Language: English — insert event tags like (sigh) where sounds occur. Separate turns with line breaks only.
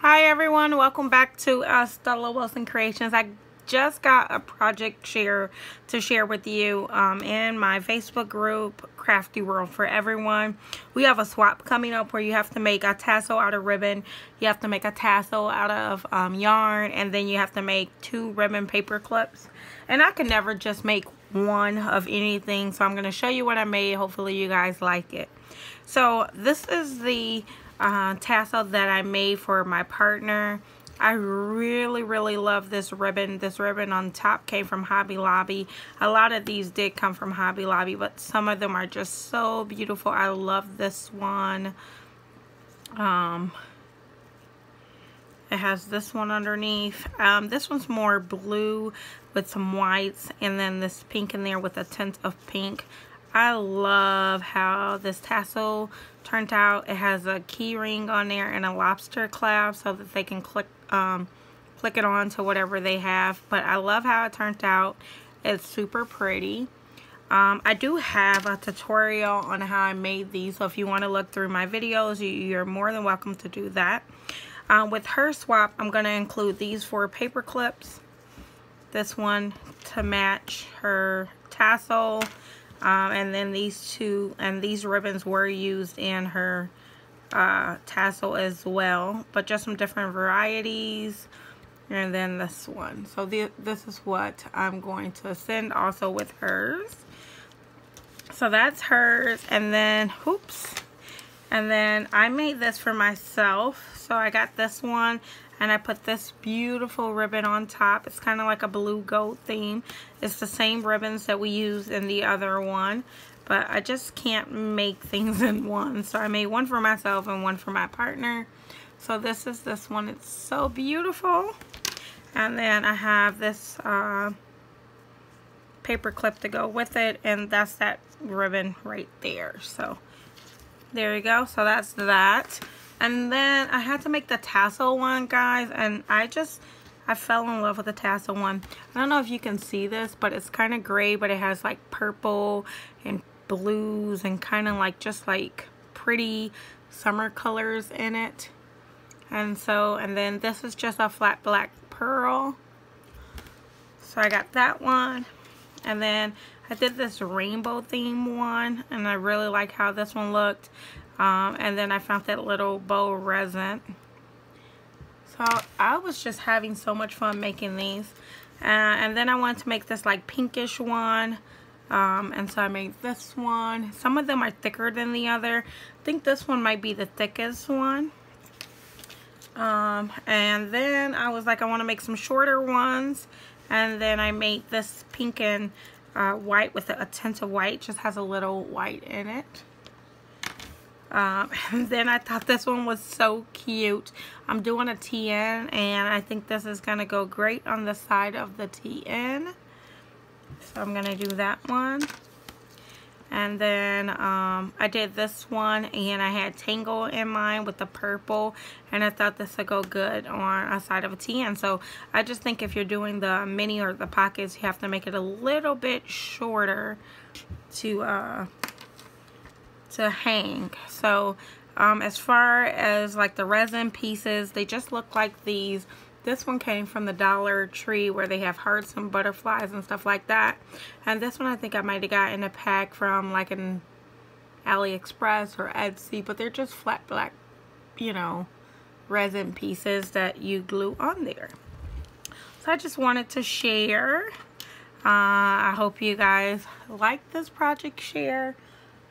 Hi everyone, welcome back to uh, Estella Wilson Creations. I just got a project share to share with you um, in my Facebook group, Crafty World for Everyone. We have a swap coming up where you have to make a tassel out of ribbon, you have to make a tassel out of um, yarn, and then you have to make two ribbon paper clips. And I can never just make one of anything, so I'm going to show you what I made. Hopefully you guys like it. So this is the uh, tassel that I made for my partner. I really, really love this ribbon. This ribbon on top came from Hobby Lobby. A lot of these did come from Hobby Lobby, but some of them are just so beautiful. I love this one. Um, it has this one underneath. Um, this one's more blue with some whites and then this pink in there with a tint of pink. I love how this tassel turned out. It has a key ring on there and a lobster clasp so that they can click um, click it on to whatever they have. But I love how it turned out. It's super pretty. Um, I do have a tutorial on how I made these. So if you want to look through my videos, you, are more than welcome to do that. Um, with her swap, I'm going to include these four paper clips. This one to match her tassel um, and then these two, and these ribbons were used in her uh, tassel as well, but just some different varieties. And then this one. So the, this is what I'm going to send also with hers. So that's hers. And then, oops. And then I made this for myself. So I got this one and I put this beautiful ribbon on top. It's kind of like a blue gold theme. It's the same ribbons that we used in the other one, but I just can't make things (laughs) in one. So I made one for myself and one for my partner. So this is this one. It's so beautiful. And then I have this uh, paper clip to go with it, and that's that ribbon right there. So there you go. So that's that. And then I had to make the tassel one, guys. And I just, I fell in love with the tassel one. I don't know if you can see this, but it's kind of gray, but it has like purple and blues and kind of like just like pretty summer colors in it. And so, and then this is just a flat black pearl. So I got that one. And then I did this rainbow theme one and I really like how this one looked. Um, and then I found that little bow resin. So I was just having so much fun making these. Uh, and then I wanted to make this like pinkish one. Um, and so I made this one. Some of them are thicker than the other. I think this one might be the thickest one. Um, and then I was like, I want to make some shorter ones. And then I made this pink and uh, white with a, a tint of white. Just has a little white in it. Um, (laughs) and then I thought this one was so cute. I'm doing a TN and I think this is going to go great on the side of the TN. So I'm going to do that one. And then um, I did this one and I had Tangle in mind with the purple and I thought this would go good on a side of a TN. So I just think if you're doing the mini or the pockets, you have to make it a little bit shorter to uh, to hang. So um, as far as like the resin pieces, they just look like these. This one came from the Dollar Tree where they have hearts and butterflies and stuff like that. And this one I think I might have got in a pack from like an AliExpress or Etsy. But they're just flat black, you know, resin pieces that you glue on there. So I just wanted to share. Uh, I hope you guys like this project share.